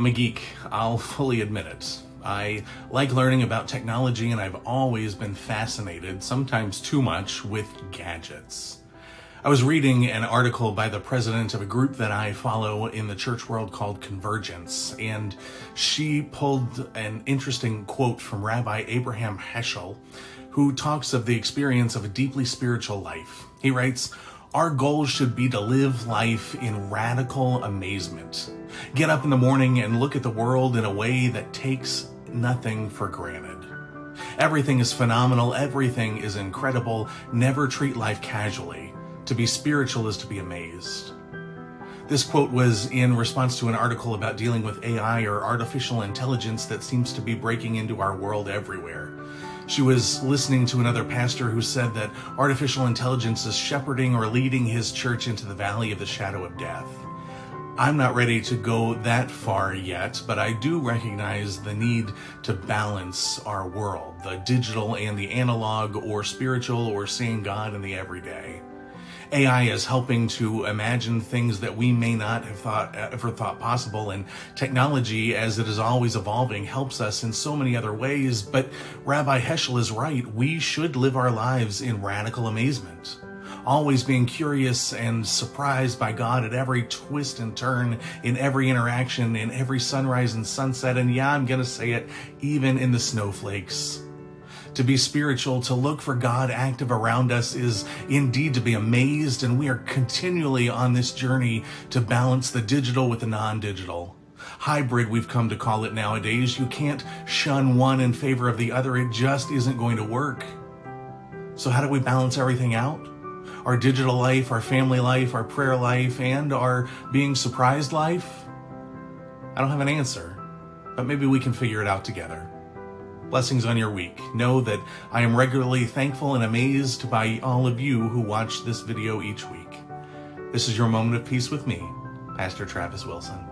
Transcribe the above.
I'm a geek, I'll fully admit it. I like learning about technology and I've always been fascinated, sometimes too much, with gadgets. I was reading an article by the president of a group that I follow in the church world called Convergence, and she pulled an interesting quote from Rabbi Abraham Heschel, who talks of the experience of a deeply spiritual life. He writes, Our goal should be to live life in radical amazement. Get up in the morning and look at the world in a way that takes nothing for granted. Everything is phenomenal, everything is incredible. Never treat life casually. To be spiritual is to be amazed. This quote was in response to an article about dealing with AI or artificial intelligence that seems to be breaking into our world everywhere. She was listening to another pastor who said that artificial intelligence is shepherding or leading his church into the valley of the shadow of death. I'm not ready to go that far yet, but I do recognize the need to balance our world, the digital and the analog, or spiritual, or seeing God in the everyday. AI is helping to imagine things that we may not have thought ever thought possible and technology as it is always evolving helps us in so many other ways but Rabbi Heschel is right we should live our lives in radical amazement always being curious and surprised by God at every twist and turn in every interaction in every sunrise and sunset and yeah I'm going to say it even in the snowflakes to be spiritual, to look for God active around us is indeed to be amazed, and we are continually on this journey to balance the digital with the non digital. Hybrid, we've come to call it nowadays. You can't shun one in favor of the other, it just isn't going to work. So, how do we balance everything out? Our digital life, our family life, our prayer life, and our being surprised life? I don't have an answer, but maybe we can figure it out together. Blessings on your week. Know that I am regularly thankful and amazed by all of you who watch this video each week. This is your moment of peace with me, Pastor Travis Wilson.